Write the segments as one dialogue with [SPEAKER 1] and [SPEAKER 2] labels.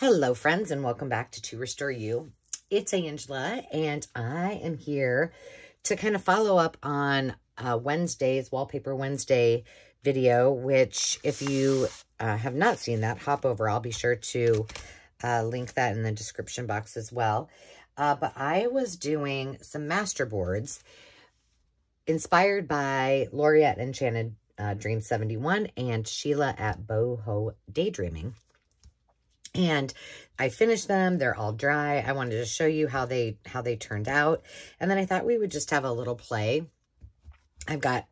[SPEAKER 1] Hello, friends, and welcome back to To Restore You. It's Angela, and I am here to kind of follow up on uh, Wednesday's Wallpaper Wednesday video, which if you uh, have not seen that, hop over. I'll be sure to uh, link that in the description box as well. Uh, but I was doing some master boards inspired by Lorie at Enchanted uh, Dream 71 and Sheila at Boho Daydreaming. And I finished them. They're all dry. I wanted to show you how they how they turned out. And then I thought we would just have a little play. I've got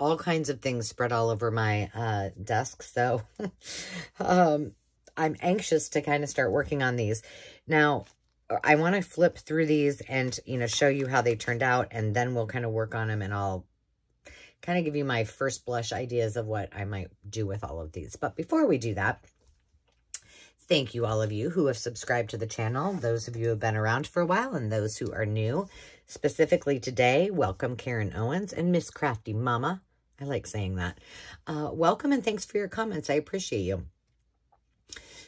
[SPEAKER 1] all kinds of things spread all over my uh, desk. So um, I'm anxious to kind of start working on these. Now, I want to flip through these and, you know, show you how they turned out. And then we'll kind of work on them and I'll kind of give you my first blush ideas of what I might do with all of these. But before we do that, Thank you, all of you who have subscribed to the channel, those of you who have been around for a while, and those who are new. Specifically today, welcome Karen Owens and Miss Crafty Mama. I like saying that. Uh, welcome and thanks for your comments. I appreciate you.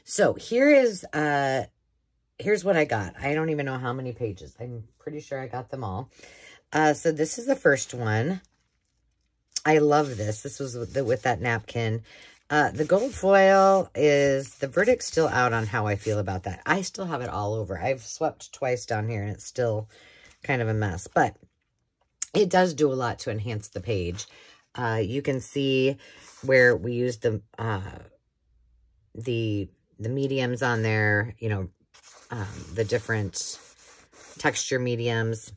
[SPEAKER 1] So here is, uh, here's what I got. I don't even know how many pages. I'm pretty sure I got them all. Uh, so this is the first one. I love this. This was with, the, with that napkin. Uh, the gold foil is, the verdict's still out on how I feel about that. I still have it all over. I've swept twice down here and it's still kind of a mess. But it does do a lot to enhance the page. Uh, you can see where we use the, uh, the, the mediums on there, you know, um, the different texture mediums.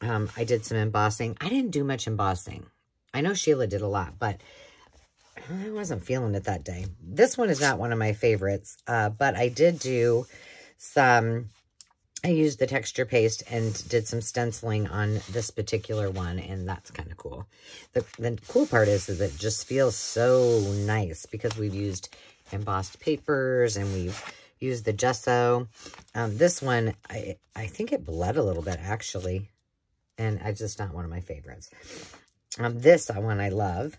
[SPEAKER 1] Um, I did some embossing. I didn't do much embossing. I know Sheila did a lot, but I wasn't feeling it that day. This one is not one of my favorites, uh, but I did do some, I used the texture paste and did some stenciling on this particular one, and that's kind of cool. The, the cool part is, is it just feels so nice because we've used embossed papers and we've used the gesso. Um, this one, I, I think it bled a little bit, actually, and it's just not one of my favorites. Um, this one I love.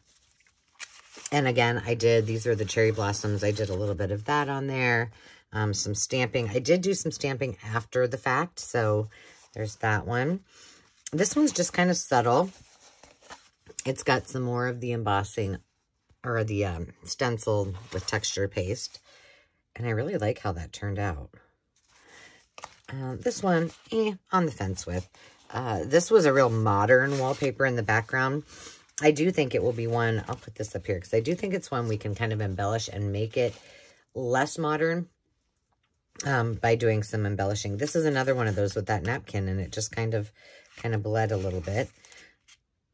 [SPEAKER 1] And again, I did, these are the cherry blossoms. I did a little bit of that on there. Um, some stamping. I did do some stamping after the fact. So there's that one. This one's just kind of subtle. It's got some more of the embossing or the um, stencil with texture paste. And I really like how that turned out. Uh, this one, eh, on the fence with. Uh, this was a real modern wallpaper in the background. I do think it will be one, I'll put this up here, because I do think it's one we can kind of embellish and make it less modern um, by doing some embellishing. This is another one of those with that napkin, and it just kind of, kind of bled a little bit.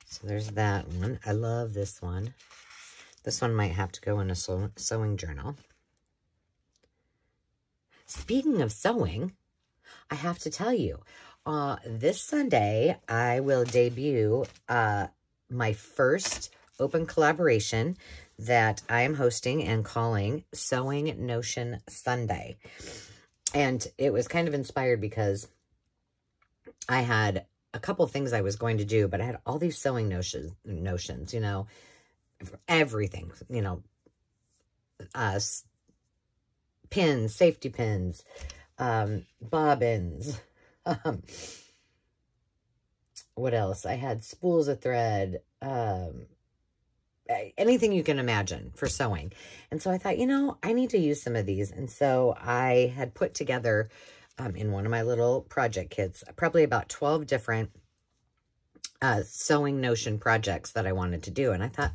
[SPEAKER 1] So there's that one. I love this one. This one might have to go in a sew sewing journal. Speaking of sewing, I have to tell you, uh, this Sunday, I will debut uh, my first open collaboration that I am hosting and calling Sewing Notion Sunday. And it was kind of inspired because I had a couple things I was going to do, but I had all these sewing notions, notions, you know, everything, you know, uh, pins, safety pins, um, bobbins, um, what else? I had spools of thread, um, anything you can imagine for sewing. And so I thought, you know, I need to use some of these. And so I had put together um, in one of my little project kits, probably about 12 different uh, sewing notion projects that I wanted to do. And I thought,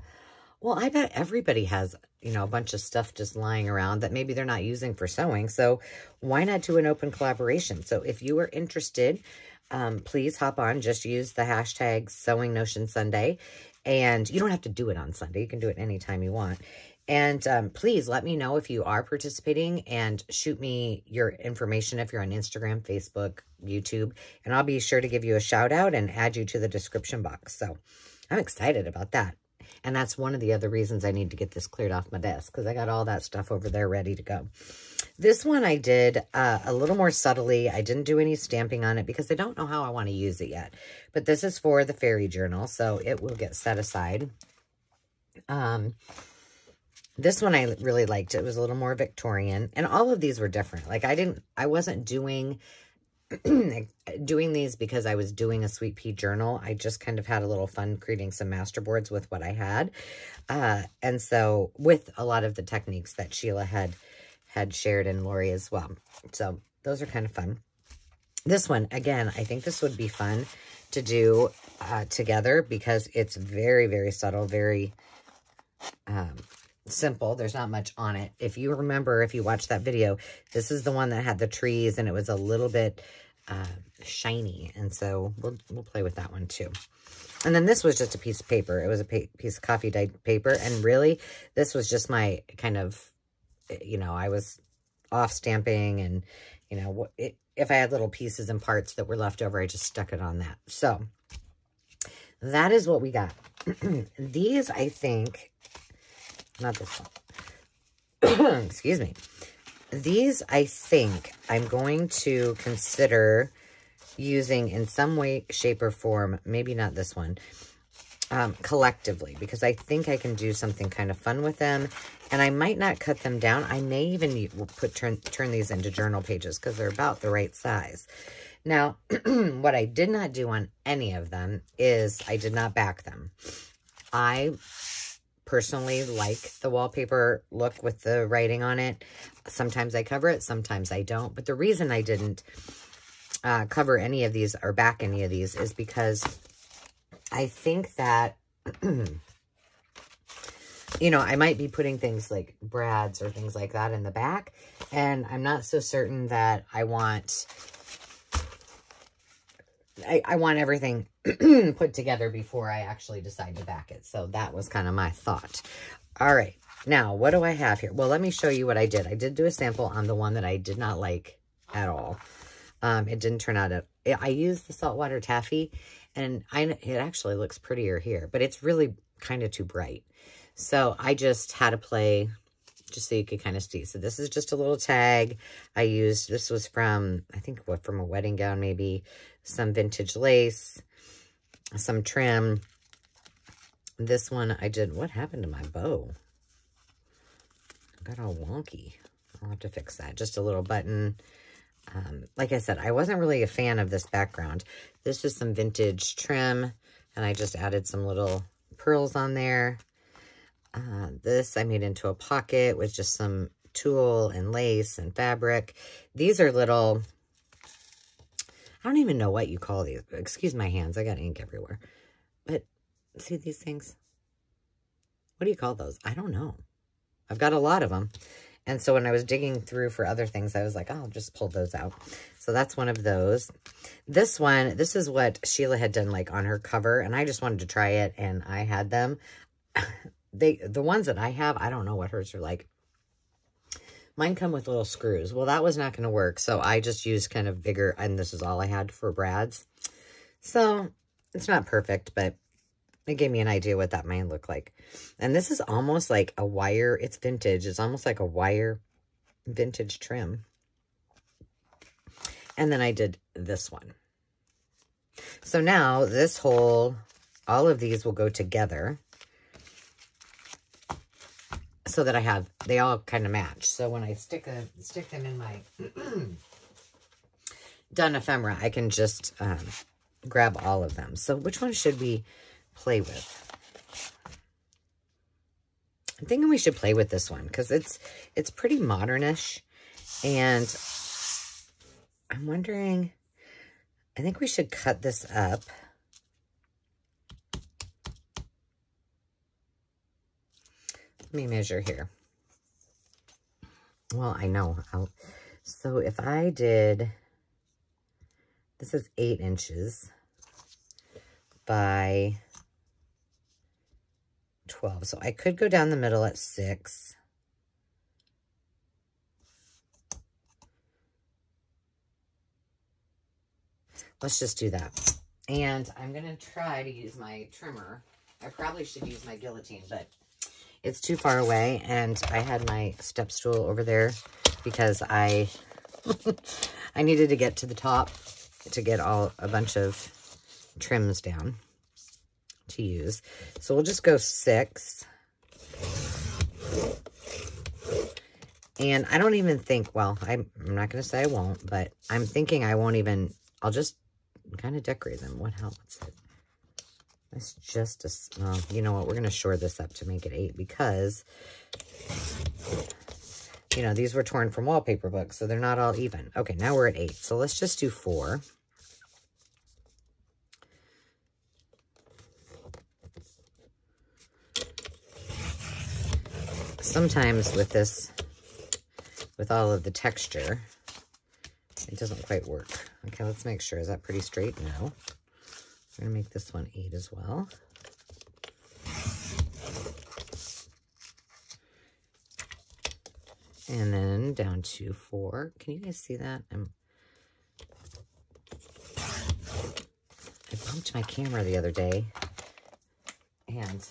[SPEAKER 1] well, I bet everybody has, you know, a bunch of stuff just lying around that maybe they're not using for sewing. So why not do an open collaboration? So if you are interested, um, please hop on. Just use the hashtag Sewing Notion Sunday. And you don't have to do it on Sunday. You can do it anytime you want. And um, please let me know if you are participating and shoot me your information if you're on Instagram, Facebook, YouTube. And I'll be sure to give you a shout out and add you to the description box. So I'm excited about that. And that's one of the other reasons I need to get this cleared off my desk because I got all that stuff over there ready to go. This one I did uh, a little more subtly. I didn't do any stamping on it because I don't know how I want to use it yet. But this is for the fairy journal, so it will get set aside. Um, This one I really liked. It was a little more Victorian. And all of these were different. Like I didn't, I wasn't doing, doing these because I was doing a sweet pea journal. I just kind of had a little fun creating some masterboards with what I had. Uh, and so with a lot of the techniques that Sheila had, had shared and Lorie as well. So those are kind of fun. This one, again, I think this would be fun to do uh, together because it's very, very subtle, very um, simple. There's not much on it. If you remember, if you watched that video, this is the one that had the trees and it was a little bit uh, shiny. And so we'll, we'll play with that one too. And then this was just a piece of paper. It was a piece of coffee dyed paper. And really, this was just my kind of, you know, I was off stamping and, you know, it, if I had little pieces and parts that were left over, I just stuck it on that. So that is what we got. These, I think, not this one. Excuse me. These, I think, I'm going to consider using in some way, shape, or form. Maybe not this one. Um, collectively, because I think I can do something kind of fun with them. And I might not cut them down. I may even put turn, turn these into journal pages because they're about the right size. Now, what I did not do on any of them is I did not back them. I personally like the wallpaper look with the writing on it. Sometimes I cover it, sometimes I don't. But the reason I didn't uh, cover any of these or back any of these is because I think that, you know, I might be putting things like brads or things like that in the back. And I'm not so certain that I want I, I want everything put together before I actually decide to back it. So that was kind of my thought. All right. Now, what do I have here? Well, let me show you what I did. I did do a sample on the one that I did not like at all. Um, it didn't turn out. i used the saltwater taffy, and I, it actually looks prettier here, but it's really kind of too bright. So I just had to play just so you could kind of see. So this is just a little tag I used. This was from, I think, what, from a wedding gown maybe some vintage lace, some trim. This one I did, what happened to my bow? got all wonky. I'll have to fix that. Just a little button. Um, like I said, I wasn't really a fan of this background. This is some vintage trim, and I just added some little pearls on there. Uh, this I made into a pocket with just some tulle and lace and fabric. These are little I don't even know what you call these. Excuse my hands. I got ink everywhere. But see these things? What do you call those? I don't know. I've got a lot of them. And so when I was digging through for other things, I was like, oh, I'll just pull those out. So that's one of those. This one, this is what Sheila had done like on her cover. And I just wanted to try it. And I had them. they The ones that I have, I don't know what hers are like. Mine come with little screws. Well, that was not going to work, so I just used kind of bigger, and this is all I had for brads. So, it's not perfect, but it gave me an idea what that might look like. And this is almost like a wire. It's vintage. It's almost like a wire vintage trim. And then I did this one. So now this whole, all of these will go together so that I have, they all kind of match. So when I stick, a, stick them in my done ephemera, I can just um, grab all of them. So which one should we play with? I'm thinking we should play with this one because it's it's pretty modernish. And I'm wondering, I think we should cut this up. Let me measure here. Well, I know. I'll, so if I did, this is eight inches by 12. So I could go down the middle at six. Let's just do that. And I'm going to try to use my trimmer. I probably should use my guillotine, but it's too far away, and I had my step stool over there because I I needed to get to the top to get all a bunch of trims down to use. So we'll just go six. And I don't even think, well, I'm, I'm not going to say I won't, but I'm thinking I won't even, I'll just kind of decorate them. What hell, what's it? It's just a, well, you know what, we're going to shore this up to make it eight because, you know, these were torn from wallpaper books, so they're not all even. Okay, now we're at eight. So let's just do four. Sometimes with this, with all of the texture, it doesn't quite work. Okay, let's make sure. Is that pretty straight? No. I'm going to make this one eight as well. And then down to four. Can you guys see that? I'm, I bumped my camera the other day. And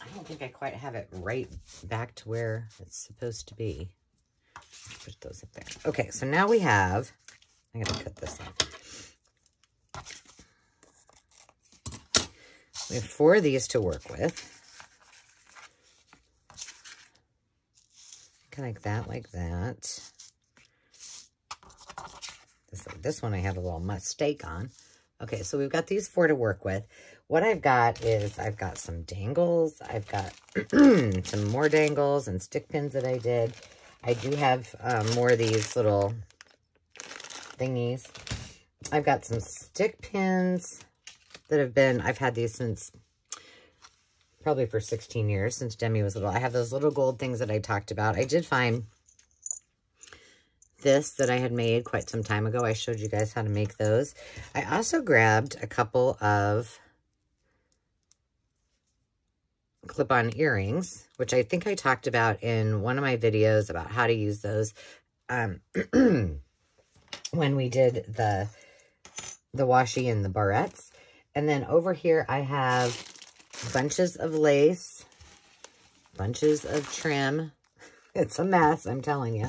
[SPEAKER 1] I don't think I quite have it right back to where it's supposed to be. Put those up there. Okay, so now we have, I gotta cut this off. We have four of these to work with. Kind of like that, like that. This, this one I had a little mistake on. Okay, so we've got these four to work with. What I've got is I've got some dangles. I've got some more dangles and stick pins that I did. I do have um, more of these little thingies. I've got some stick pins that have been, I've had these since probably for 16 years, since Demi was little. I have those little gold things that I talked about. I did find this that I had made quite some time ago. I showed you guys how to make those. I also grabbed a couple of clip-on earrings, which I think I talked about in one of my videos about how to use those um, when we did the, the washi and the barrettes. And then over here I have bunches of lace, bunches of trim. It's a mess, I'm telling you.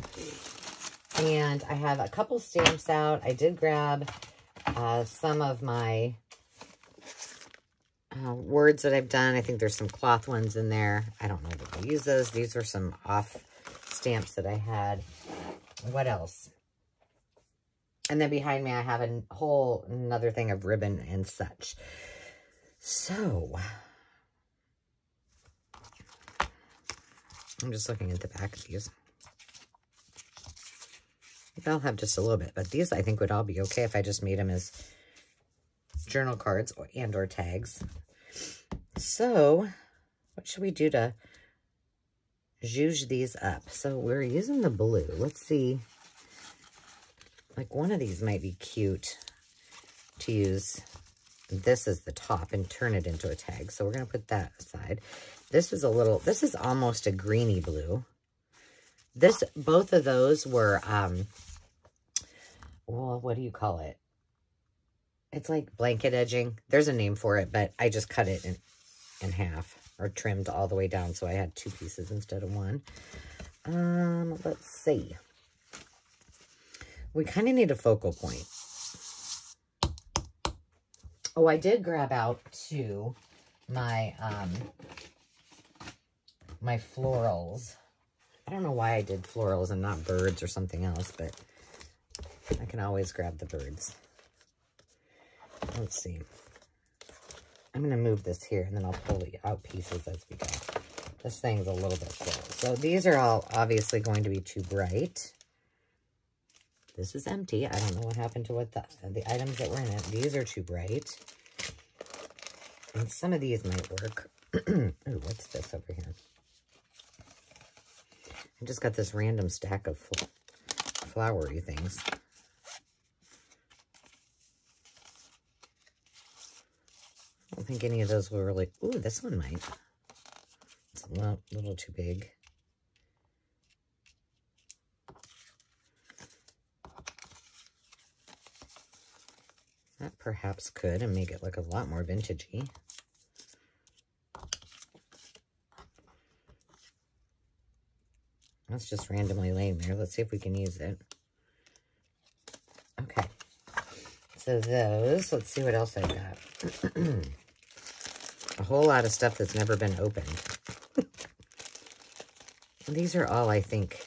[SPEAKER 1] And I have a couple stamps out. I did grab uh, some of my uh, words that I've done. I think there's some cloth ones in there. I don't know if I'll use those. These are some off stamps that I had. What else? And then behind me, I have a whole another thing of ribbon and such. So, I'm just looking at the back of these. I'll have just a little bit, but these I think would all be okay if I just made them as journal cards or, and or tags. So, what should we do to zhuzh these up? So we're using the blue. Let's see. Like one of these might be cute to use this is the top and turn it into a tag. So we're going to put that aside. This is a little, this is almost a greeny blue. This, both of those were, um, well, what do you call it? It's like blanket edging. There's a name for it, but I just cut it in, in half or trimmed all the way down. So I had two pieces instead of one. Um, let's see. We kind of need a focal point. Oh, I did grab out two my um my florals. I don't know why I did florals and not birds or something else, but I can always grab the birds. Let's see. I'm going to move this here, and then I'll pull out pieces as we go. This thing's a little bit full. So these are all obviously going to be too bright. This is empty. I don't know what happened to what the, the items that were in it. These are too bright. And some of these might work. Ooh, what's this over here? I just got this random stack of flowery things. I don't think any of those were really... Ooh, this one might. It's a little, little too big. Perhaps could and make it look a lot more vintagey. That's just randomly laying there. Let's see if we can use it. Okay. So those, let's see what else I got. a whole lot of stuff that's never been opened. These are all, I think,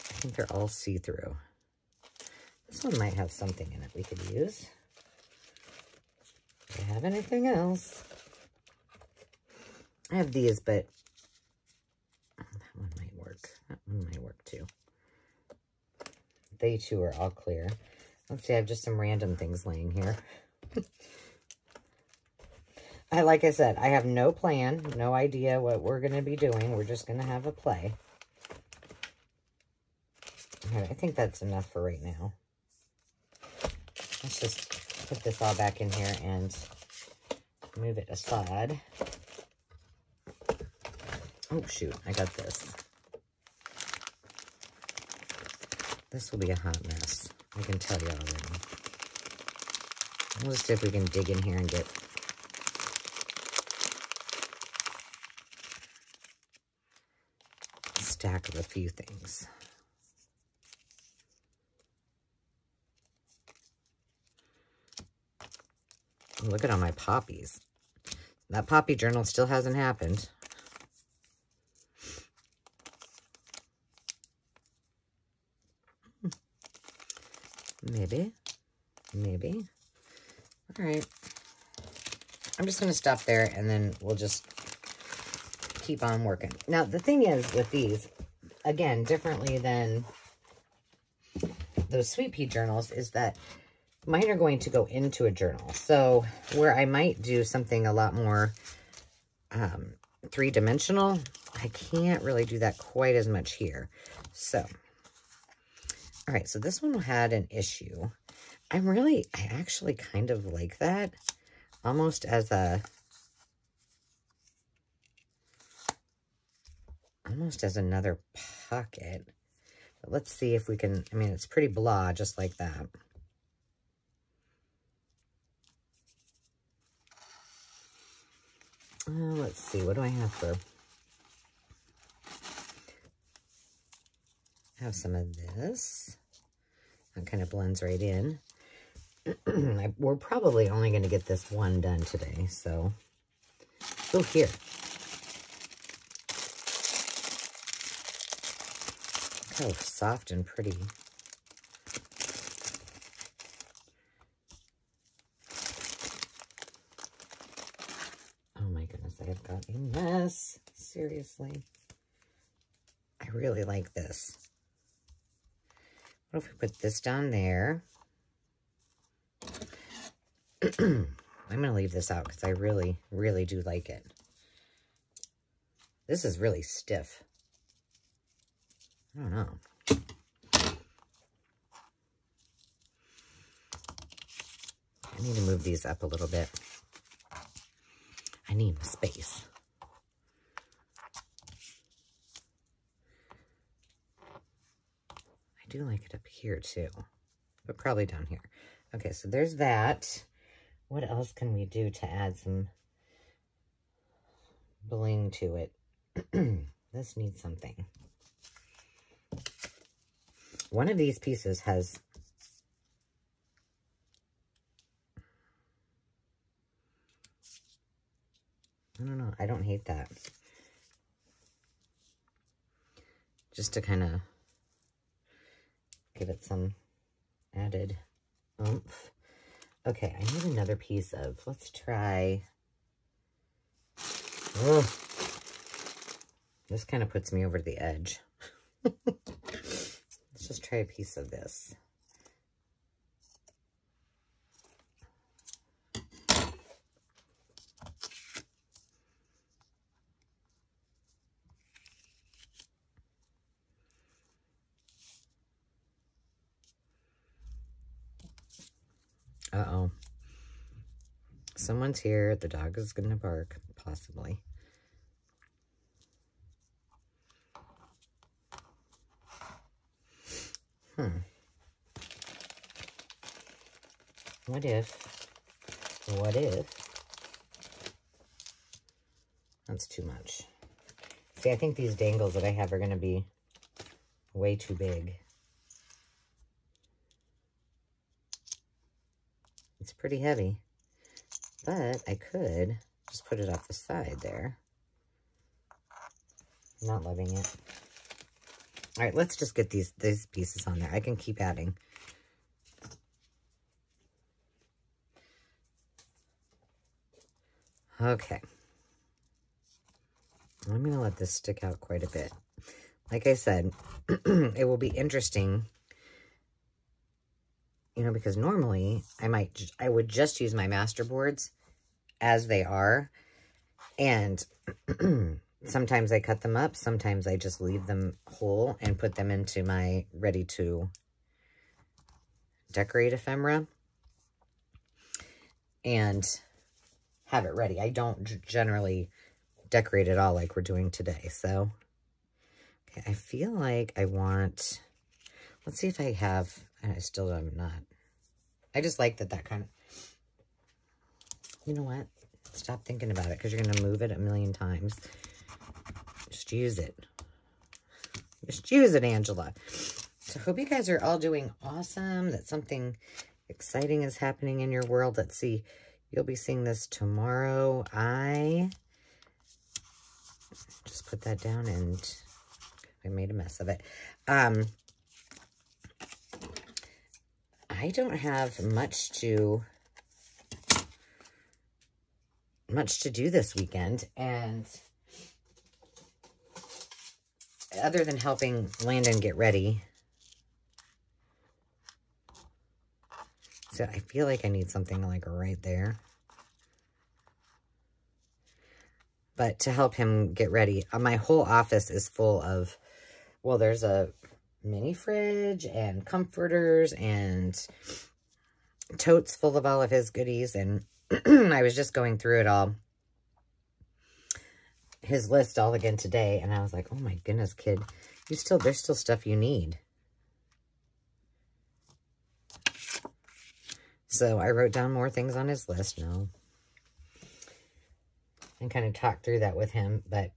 [SPEAKER 1] I think they're all see-through. This one might have something in it we could use. Do I have anything else? I have these, but that one might work. That one might work too. They too are all clear. Let's see, I have just some random things laying here. I, like I said, I have no plan, no idea what we're going to be doing. We're just going to have a play. I think that's enough for right now. Let's just put this all back in here and move it aside. Oh, shoot, I got this. This will be a hot mess. I can tell you already. We'll see if we can dig in here and get a stack of a few things. Look at all my poppies. That poppy journal still hasn't happened. Maybe. Maybe. All right. I'm just going to stop there and then we'll just keep on working. Now, the thing is with these, again, differently than those Sweet Pea journals, is that mine are going to go into a journal. So where I might do something a lot more um, three-dimensional, I can't really do that quite as much here. So all right, so this one had an issue. I'm really, I actually kind of like that. Almost as a, almost as another pocket. But let's see if we can, I mean, it's pretty blah, just like that. Uh, let's see, what do I have for... have some of this. That kind of blends right in. we're probably only going to get this one done today, so... Oh, here. How soft and pretty. Oh my goodness, I have got a mess. Seriously. I really like this. What if we put this down there? I'm going to leave this out because I really, really do like it. This is really stiff. I don't know. I need to move these up a little bit. I need space. Do like it up here too, but probably down here. Okay, so there's that. What else can we do to add some bling to it? this needs something. One of these pieces has I don't know. I don't hate that. Just to kind of give it some added oomph. Okay, I need another piece of, let's try, this kind of puts me over the edge. let's just try a piece of this. Someone's here. The dog is going to bark, possibly. Hmm. What if, what if, that's too much. See, I think these dangles that I have are going to be way too big. It's pretty heavy. But I could just put it off the side there. I'm not loving it. All right, let's just get these, these pieces on there. I can keep adding. Okay. I'm going to let this stick out quite a bit. Like I said, it will be interesting, you know, because normally I might, I would just use my master boards as they are. And sometimes I cut them up. Sometimes I just leave them whole and put them into my ready to decorate ephemera. And have it ready. I don't generally decorate it all like we're doing today. So, okay, I feel like I want, let's see if I have, and I still am not. I just like that that kind of, you know what? Stop thinking about it because you're going to move it a million times. Just use it. Just use it, Angela. So hope you guys are all doing awesome, that something exciting is happening in your world. Let's see. You'll be seeing this tomorrow. I just put that down and I made a mess of it. Um, I don't have much to much to do this weekend and other than helping Landon get ready. So I feel like I need something like right there. But to help him get ready, uh, my whole office is full of, well, there's a mini fridge and comforters and totes full of all of his goodies. And I was just going through it all, his list all again today. And I was like, oh my goodness, kid, you still, there's still stuff you need. So I wrote down more things on his list. No, and kind of talked through that with him. But,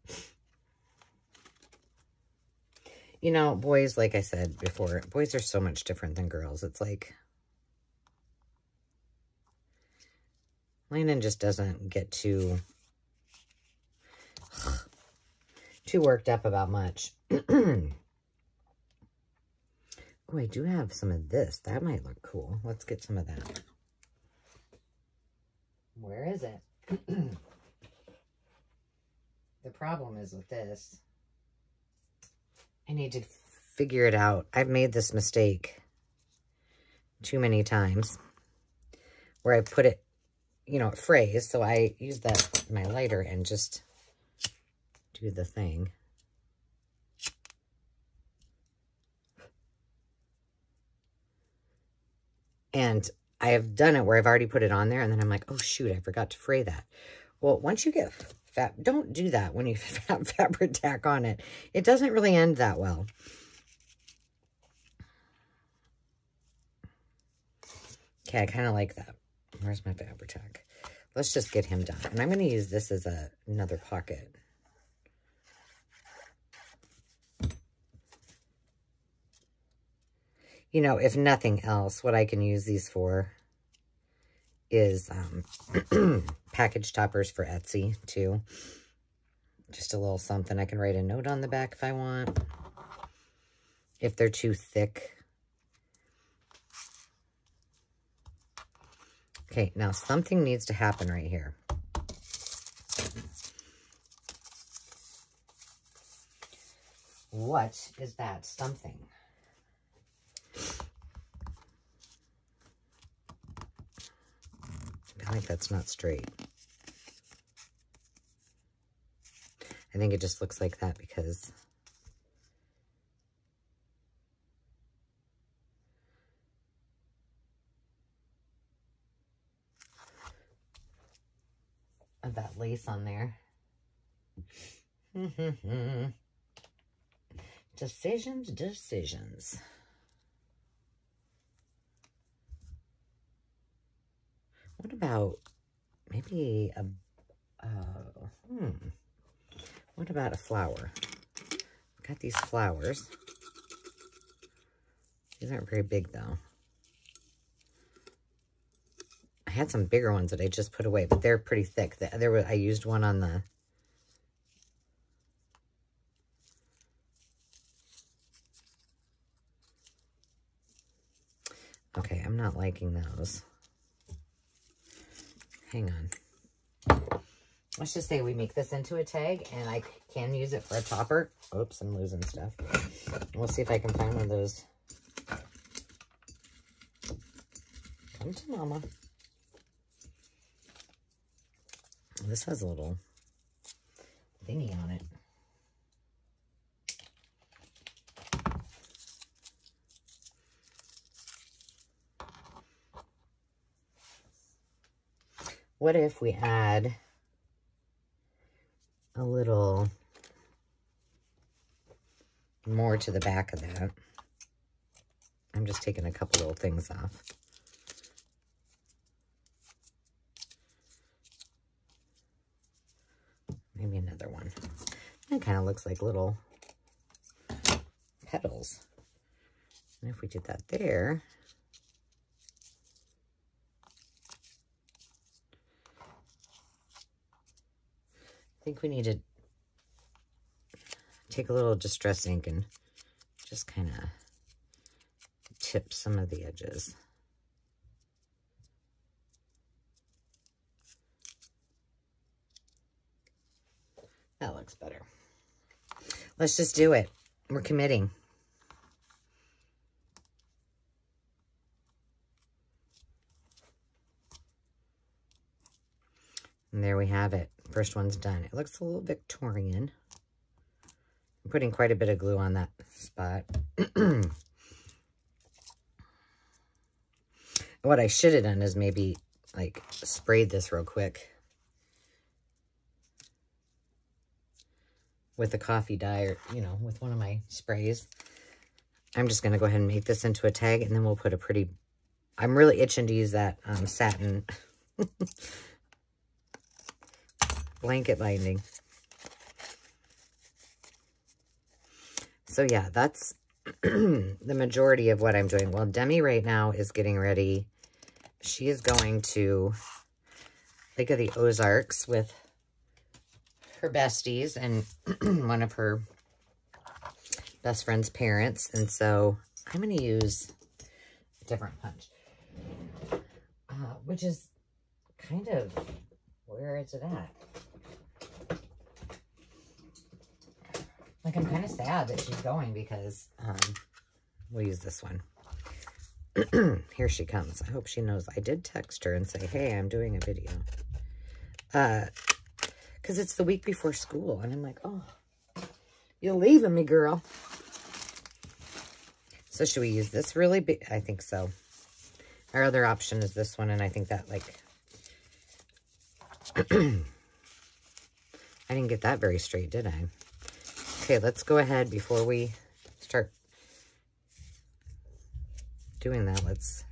[SPEAKER 1] you know, boys, like I said before, boys are so much different than girls. It's like, Landon just doesn't get too, too worked up about much. oh, I do have some of this. That might look cool. Let's get some of that. Where is it? The problem is with this, I need to figure it out. I've made this mistake too many times where I put it, you know, it frays. So I use that, my lighter and just do the thing. And I have done it where I've already put it on there and then I'm like, oh shoot, I forgot to fray that. Well, once you get fat. Don't do that when you have fabric tack on it. It doesn't really end that well. Okay, I kind of like that. Where's my Fabri-Tac? Let's just get him done. And I'm going to use this as a, another pocket. You know, if nothing else, what I can use these for is um, package toppers for Etsy, too. Just a little something. I can write a note on the back if I want. If they're too thick. Okay, now something needs to happen right here. What is that something? I think that's not straight. I think it just looks like that because of that lace on there. decisions, decisions. What about maybe a, uh, hmm, what about a flower? Got these flowers. These aren't very big though. I had some bigger ones that I just put away, but they're pretty thick. The other I used one on the Okay, I'm not liking those. Hang on. Let's just say we make this into a tag, and I can use it for a topper. Oops, I'm losing stuff. We'll see if I can find one of those. Come to mama. This has a little thingy on it. What if we add a little more to the back of that? I'm just taking a couple little things off. Maybe another one. That kind of looks like little petals. And if we did that there, I think we need to take a little distress ink and just kind of tip some of the edges. That looks better. Let's just do it. We're committing. And there we have it. First one's done. It looks a little Victorian. I'm putting quite a bit of glue on that spot. what I should have done is maybe like sprayed this real quick with a coffee dye or, you know, with one of my sprays. I'm just going to go ahead and make this into a tag and then we'll put a pretty, I'm really itching to use that um, satin blanket binding. So yeah, that's the majority of what I'm doing. Well, Demi right now is getting ready. She is going to Lake of the Ozarks with her besties and one of her best friend's parents. And so I'm going to use a different punch, uh, which is kind of, where is it at? Like, I'm kind of sad that she's going because um, we'll use this one. Here she comes. I hope she knows. I did text her and say, hey, I'm doing a video. Uh, Because it's the week before school. And I'm like, oh, you're leaving me, girl. So should we use this really big? I think so. Our other option is this one. And I think that, like... I didn't get that very straight, did I? Okay, let's go ahead before we start doing that. Let's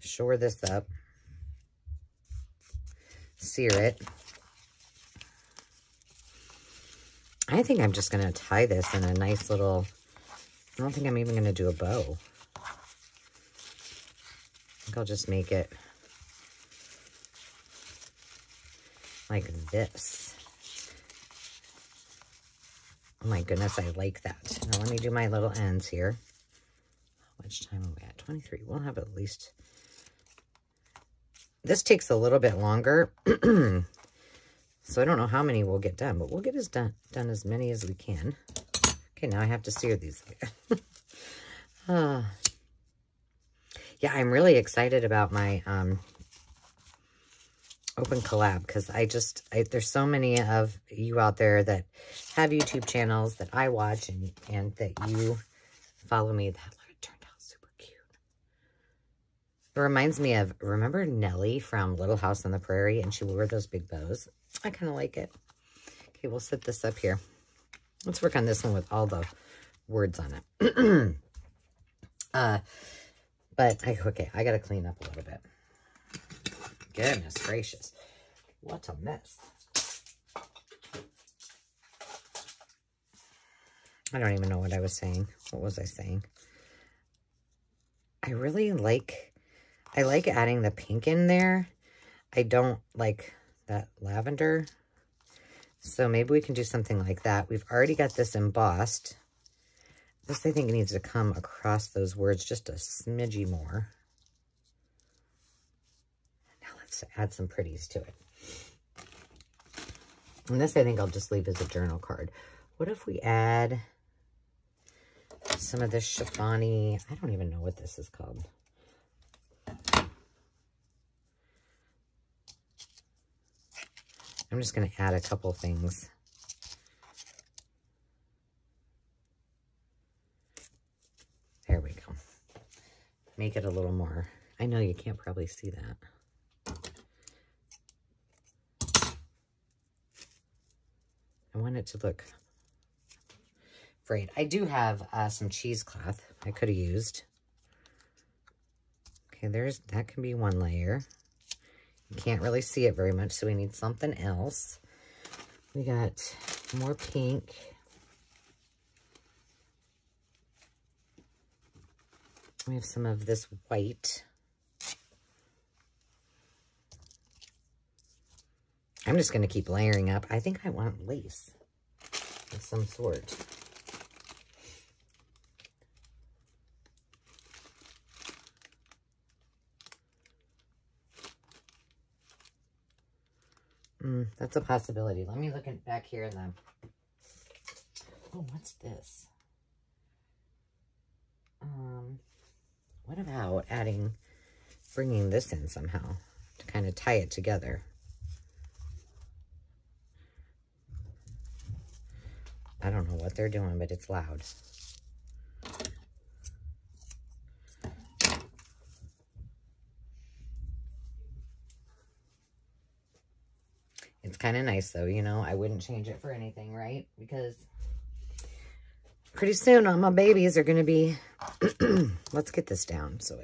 [SPEAKER 1] shore this up, sear it. I think I'm just going to tie this in a nice little, I don't think I'm even going to do a bow. I think I'll just make it like this. Oh my goodness, I like that. Now let me do my little ends here. How much time are we at? 23. We'll have at least... This takes a little bit longer. so I don't know how many we'll get done, but we'll get as done, done as many as we can. Okay, now I have to sear these. uh, yeah, I'm really excited about my um, open collab because I just, I, there's so many of you out there that have YouTube channels that I watch and, and that you follow me. That turned out super cute. It reminds me of, remember Nellie from Little House on the Prairie and she wore those big bows? I kind of like it. Okay, we'll set this up here. Let's work on this one with all the words on it. uh, but, I, okay, I got to clean up a little bit. Goodness gracious. What a mess. I don't even know what I was saying. What was I saying? I really like, I like adding the pink in there. I don't like that lavender. So maybe we can do something like that. We've already got this embossed. This, I think, needs to come across those words just a smidgy more. Now let's add some pretties to it. And this, I think, I'll just leave as a journal card. What if we add some of this chiffony? I don't even know what this is called. I'm just going to add a couple things. There we go. Make it a little more. I know you can't probably see that. I want it to look frayed. I do have uh, some cheesecloth I could have used. Okay, there's that can be one layer. You can't really see it very much, so we need something else. We got more pink. We have some of this white. I'm just going to keep layering up. I think I want lace of some sort. Mm, that's a possibility. Let me look at back here in the... Oh, what's this? Um, what about adding, bringing this in somehow to kind of tie it together? I don't know what they're doing, but it's loud. Kind of nice though, you know, I wouldn't change it for anything, right? Because pretty soon all my babies are going to be, let's get this down so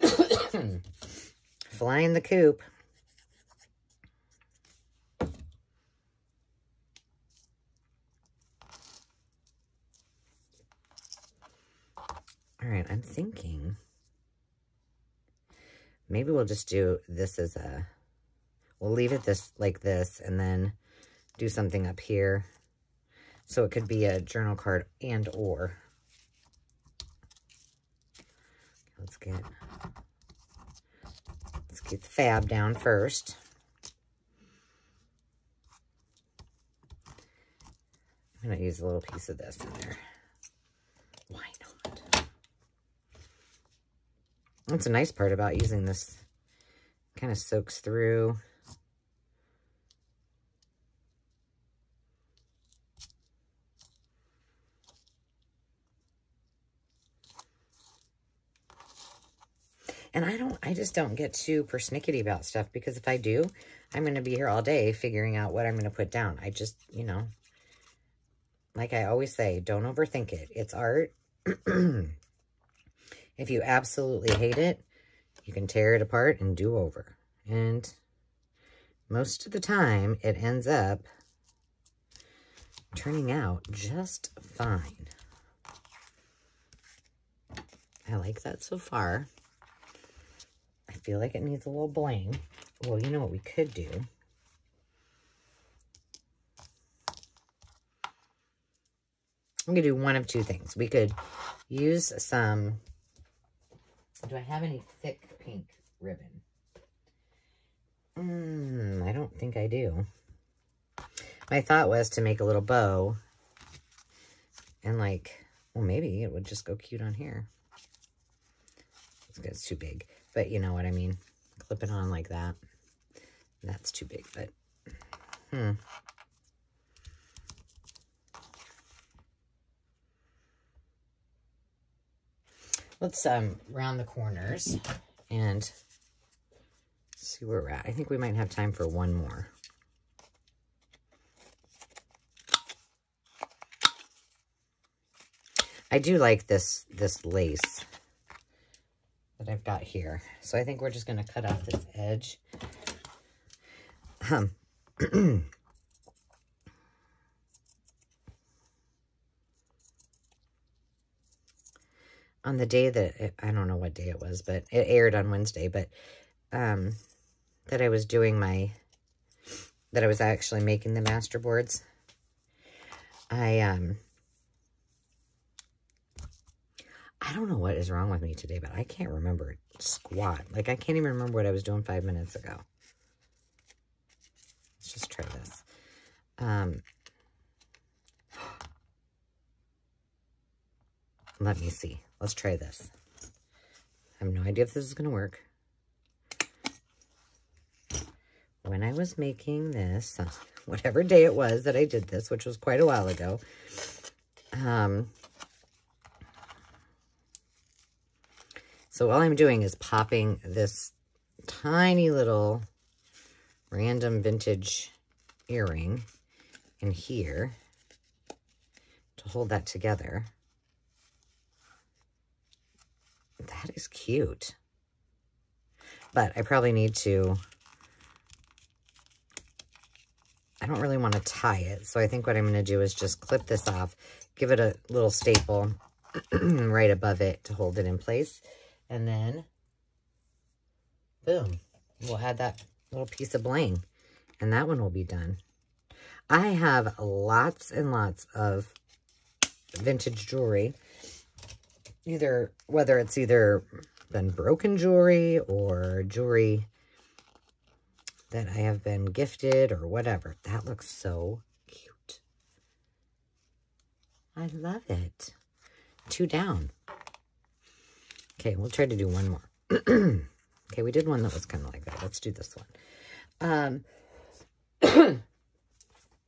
[SPEAKER 1] it, fly in the coop. All right, I'm thinking maybe we'll just do this as a, we'll leave it this like this and then do something up here. So it could be a journal card and or. Let's get, let's get the fab down first. I'm going to use a little piece of this in there. Why not? That's a nice part about using this. Kind of soaks through. And I don't, I just don't get too persnickety about stuff because if I do, I'm going to be here all day figuring out what I'm going to put down. I just, you know, like I always say, don't overthink it. It's art. if you absolutely hate it, you can tear it apart and do over. And most of the time, it ends up turning out just fine. I like that so far. Feel like it needs a little bling. Well, you know what we could do? I'm going to do one of two things. We could use some, do I have any thick pink ribbon? Mm, I don't think I do. My thought was to make a little bow and like, well, maybe it would just go cute on here. It's too big, but you know what I mean. Clip it on like that. That's too big, but hmm. Let's um, round the corners and see where we're at. I think we might have time for one more. I do like this this lace that I've got here. So I think we're just going to cut off this edge. Um, on the day that, it, I don't know what day it was, but it aired on Wednesday, but um, that I was doing my, that I was actually making the master boards, I, um, I don't know what is wrong with me today, but I can't remember squat. Like, I can't even remember what I was doing five minutes ago. Let's just try this. Um, let me see. Let's try this. I have no idea if this is going to work. When I was making this, whatever day it was that I did this, which was quite a while ago, um, So all I'm doing is popping this tiny little random vintage earring in here to hold that together. That is cute. But I probably need to, I don't really want to tie it. So I think what I'm going to do is just clip this off, give it a little staple right above it to hold it in place. And then, boom, we'll have that little piece of bling. And that one will be done. I have lots and lots of vintage jewelry. Either, whether it's either been broken jewelry or jewelry that I have been gifted or whatever. That looks so cute. I love it. Two down. Okay, we'll try to do one more. okay, we did one that was kind of like that. Let's do this one. Um,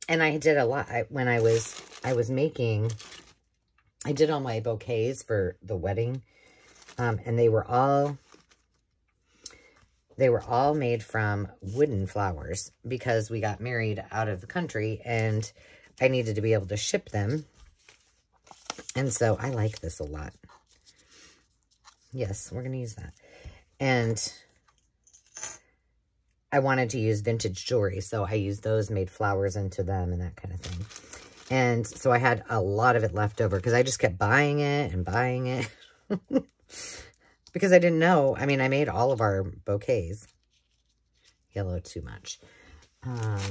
[SPEAKER 1] and I did a lot I, when I was I was making. I did all my bouquets for the wedding, um, and they were all they were all made from wooden flowers because we got married out of the country and I needed to be able to ship them. And so I like this a lot. Yes, we're going to use that. And I wanted to use vintage jewelry, so I used those, made flowers into them and that kind of thing. And so I had a lot of it left over because I just kept buying it and buying it. because I didn't know. I mean, I made all of our bouquets. Yellow too much. Um,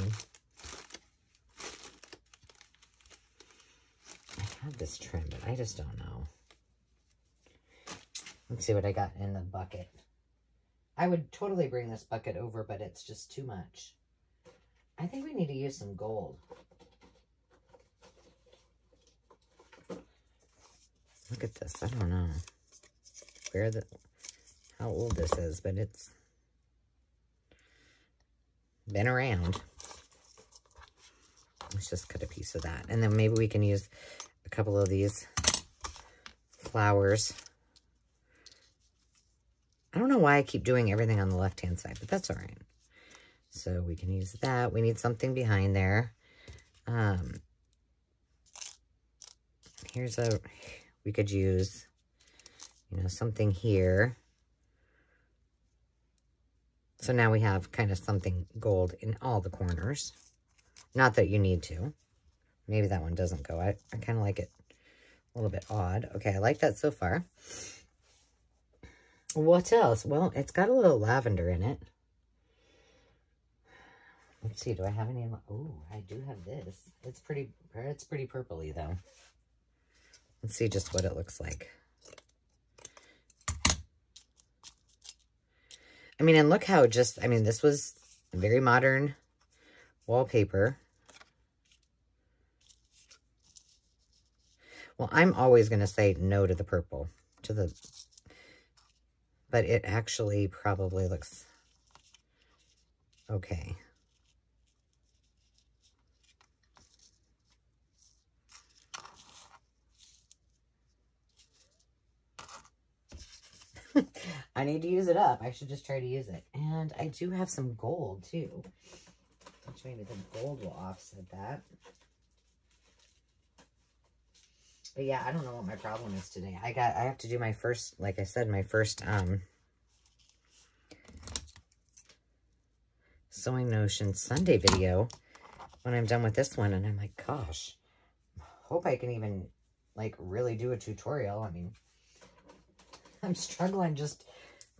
[SPEAKER 1] I have this trim, but I just don't know. Let's see what I got in the bucket. I would totally bring this bucket over, but it's just too much. I think we need to use some gold. Look at this. I don't know where the how old this is, but it's been around. Let's just cut a piece of that. And then maybe we can use a couple of these flowers I don't know why I keep doing everything on the left-hand side, but that's all right. So we can use that. We need something behind there. Um, here's a, we could use, you know, something here. So now we have kind of something gold in all the corners. Not that you need to. Maybe that one doesn't go. I, I kind of like it a little bit odd. Okay, I like that so far. What else? Well, it's got a little lavender in it. Let's see, do I have any? Oh, I do have this. It's pretty, it's pretty purpley though. Let's see just what it looks like. I mean, and look how just, I mean, this was very modern wallpaper. Well, I'm always going to say no to the purple, to the but it actually probably looks okay. I need to use it up. I should just try to use it. And I do have some gold, too. Which maybe the gold will offset that. But yeah, I don't know what my problem is today. I got, I have to do my first, like I said, my first, um, Sewing Notion Sunday video when I'm done with this one. And I'm like, gosh, hope I can even, like, really do a tutorial. I mean, I'm struggling just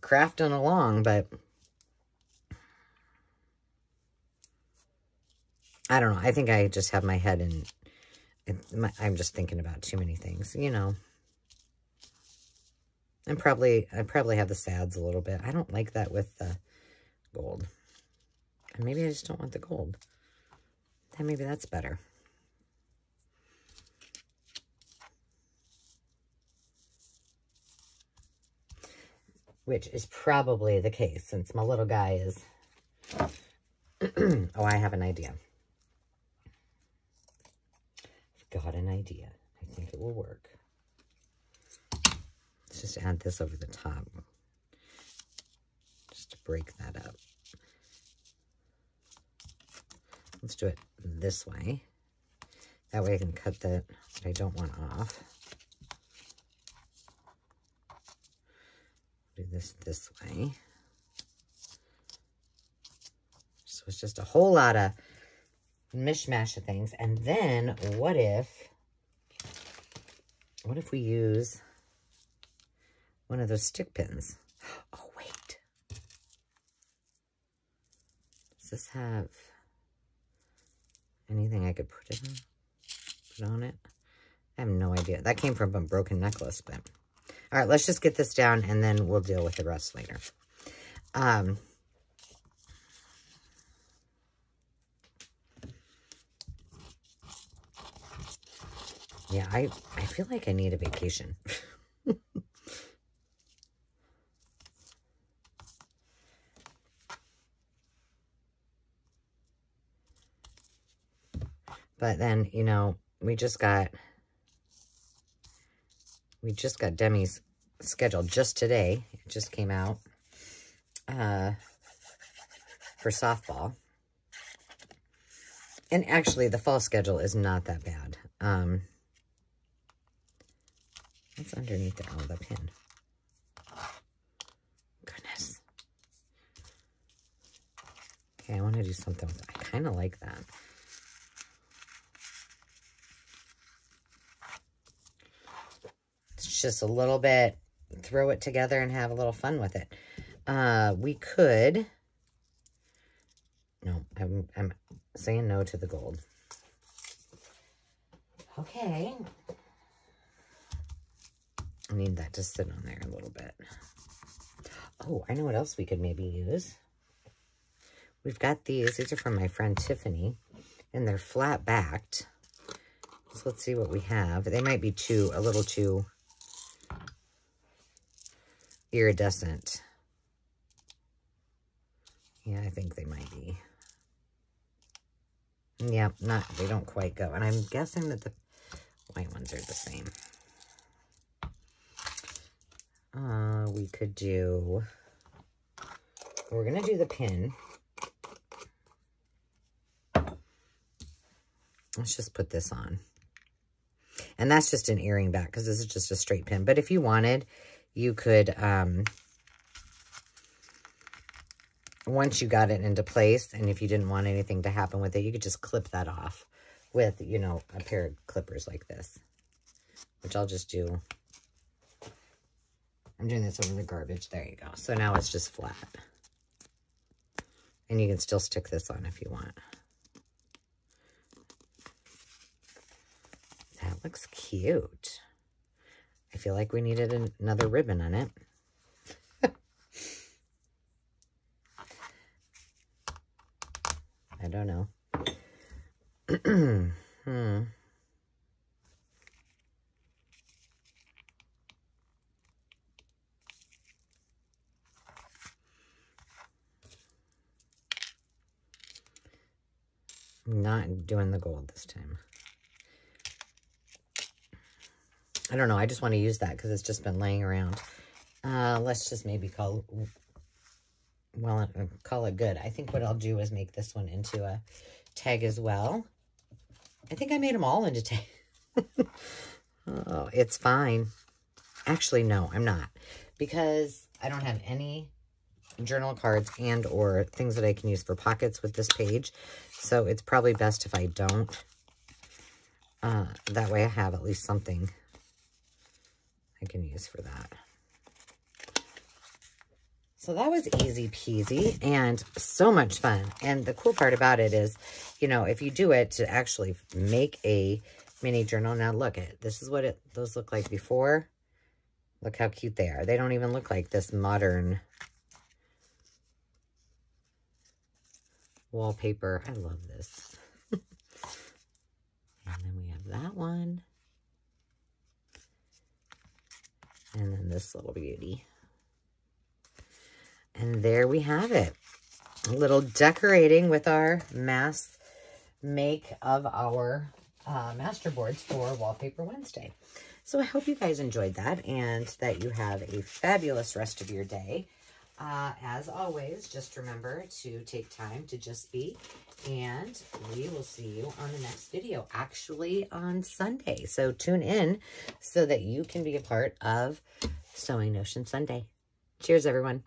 [SPEAKER 1] crafting along, but I don't know. I think I just have my head in I'm just thinking about too many things, you know. And probably, I probably have the sads a little bit. I don't like that with the gold. And maybe I just don't want the gold. Then maybe that's better. Which is probably the case since my little guy is... oh, I have an idea. I've got an idea. I think it will work. Let's just add this over the top. Just to break that up. Let's do it this way. That way I can cut that what I don't want off. Do this this way. So it's just a whole lot of mishmash of things. And then what if, what if we use one of those stick pins? Oh, wait. Does this have anything I could put it on? Put on it? I have no idea. That came from a broken necklace, but... All right, let's just get this down, and then we'll deal with the rest later. Um, yeah, I, I feel like I need a vacation. But then, you know, we just got, we just got Demi's schedule just today. It just came out uh, for softball. And actually, the fall schedule is not that bad. Um, underneath there? Oh, the pin. Goodness. Okay, I want to do something with I kind of like that. It's just a little bit, throw it together and have a little fun with it. Uh, we could, no, I'm, I'm saying no to the gold. Okay. I need that to sit on there a little bit. Oh, I know what else we could maybe use. We've got these. These are from my friend Tiffany, and they're flat backed. So let's see what we have. They might be too, a little too iridescent. Yeah, I think they might be. Yeah, not, they don't quite go. And I'm guessing that the white ones are the same. Uh, we could do, we're going to do the pin. Let's just put this on. And that's just an earring back because this is just a straight pin. But if you wanted, you could, um, once you got it into place, and if you didn't want anything to happen with it, you could just clip that off with, you know, a pair of clippers like this, which I'll just do. I'm doing this over the garbage. There you go. So now it's just flat. And you can still stick this on if you want. That looks cute. I feel like we needed an another ribbon on it. I don't know. hmm. Not doing the gold this time. I don't know. I just want to use that because it's just been laying around. Uh, let's just maybe call, well, uh, call it good. I think what I'll do is make this one into a tag as well. I think I made them all into tag. oh, it's fine. Actually, no, I'm not. Because I don't have any journal cards and or things that I can use for pockets with this page. So it's probably best if I don't. Uh, that way I have at least something I can use for that. So that was easy peasy and so much fun. And the cool part about it is, you know, if you do it to actually make a mini journal. Now look at this is what it those look like before Look how cute they are. They don't even look like this modern wallpaper. I love this. and then we have that one. And then this little beauty. And there we have it. A little decorating with our mass make of our uh, master boards for Wallpaper Wednesday. So I hope you guys enjoyed that and that you have a fabulous rest of your day. Uh, as always, just remember to take time to just be, and we will see you on the next video, actually on Sunday. So tune in so that you can be a part of Sewing Notion Sunday. Cheers, everyone.